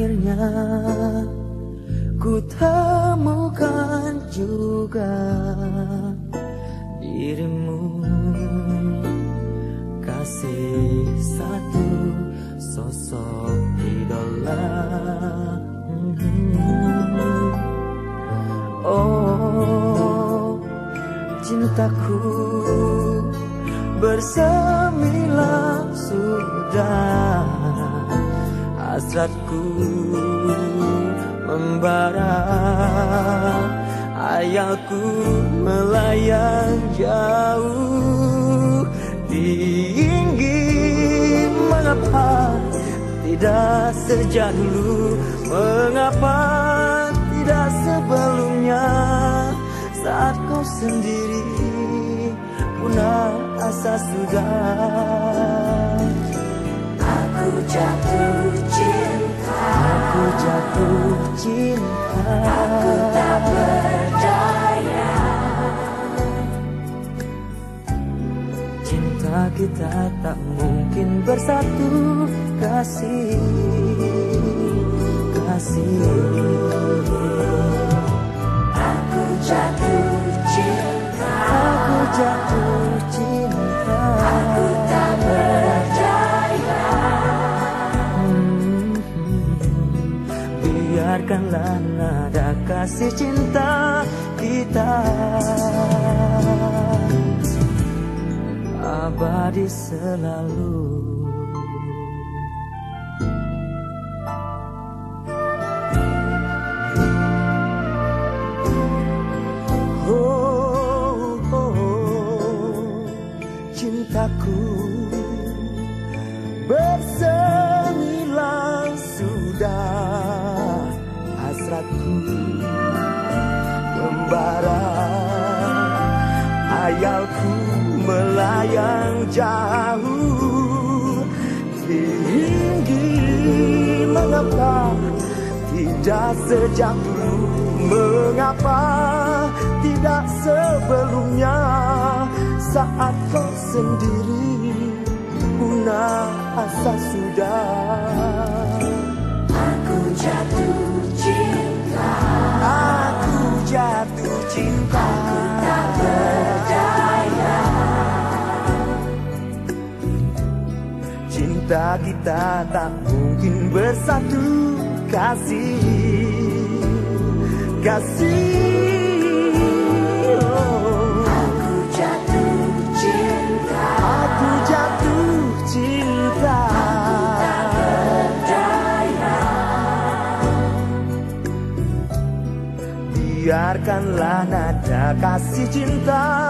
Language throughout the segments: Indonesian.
akhirnya ku temukan juga dirimu. Kasih satu sosok idola. Oh cintaku bersemilah sudah hasratku membara. Ayahku melayang jauh tinggi mengapa tidak sejak dulu mengapa tidak sebelumnya? Saat kau sendiri punah asa sudah. Aku jatuh Aku cinta. Aku tak berdaya Cinta kita tak mungkin bersatu. Kasih Kasih. Aku jatuh cinta. Aku jatuh Biarkanlah nada kasih cinta kita. Abadi selalu. Oh, oh, oh, cintaku bersemilah hasratku membara. Ayalku melayang jauh tinggi mengapa tidak sejak dulu. Mengapa tidak sebelumnya saat kau sendiri punah asa sudah? Aku jatuh cinta kita tak mungkin bersatu kasih kasih oh. Aku jatuh cinta. Aku jatuh cinta. Berdaya biarkanlah nada kasih cinta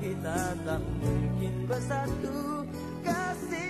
kita tak mungkin bersatu. Kasih